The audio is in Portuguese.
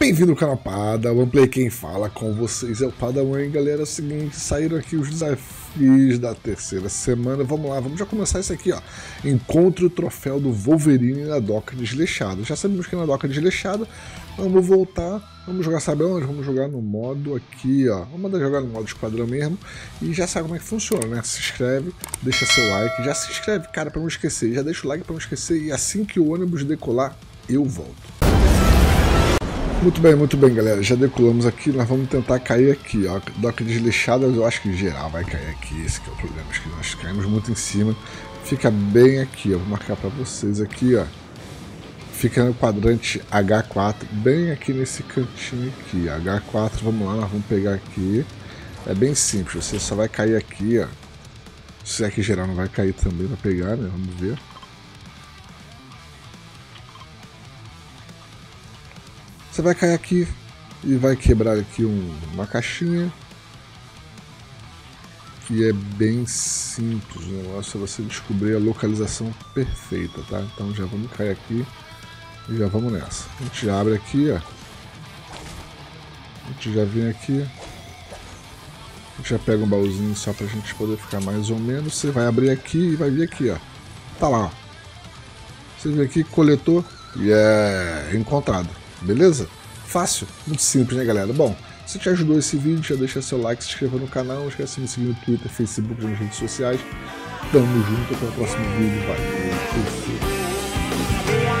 Bem-vindo ao canal Padawan Play, quem fala com vocês é o Padawan, galera, é o seguinte, saíram aqui os desafios da terceira semana, vamos lá, vamos já começar isso aqui, ó, encontre o troféu do Wolverine na doca desleixada, já sabemos que é na doca desleixada, vamos voltar, vamos jogar, sabe onde? Vamos jogar no modo aqui, ó, vamos mandar jogar no modo esquadrão mesmo, e já sabe como é que funciona, né, se inscreve, deixa seu like, já se inscreve, cara, pra não esquecer, já deixa o like pra não esquecer, e assim que o ônibus decolar, eu volto. Muito bem, muito bem, galera. Já decolamos aqui, nós vamos tentar cair aqui, ó. Doca desleixada, eu acho que geral vai cair aqui. Esse é o problema, acho que nós caímos muito em cima. Fica bem aqui, ó. Vou marcar para vocês aqui, ó. Fica no quadrante H4, bem aqui nesse cantinho aqui. H4, vamos lá, nós vamos pegar aqui. É bem simples, você só vai cair aqui, ó. Se é que geral não vai cair também, vai pegar, né? Vamos ver. Você vai cair aqui e vai quebrar aqui um, uma caixinha. Que é bem simples, o negócio é você descobrir a localização perfeita, tá? Então já vamos cair aqui e já vamos nessa. A gente abre aqui, ó. A gente já vem aqui. A gente já pega um baúzinho só pra gente poder ficar mais ou menos. Você vai abrir aqui e vai vir aqui, ó. Tá lá, ó. Você vê aqui, coletor e é encontrado. Beleza? Fácil, muito simples, né, galera? Bom, se te ajudou esse vídeo, já deixa seu like, se inscreva no canal, não esquece de me seguir no Twitter, Facebook, nas redes sociais. Tamo junto, até o próximo vídeo. Valeu,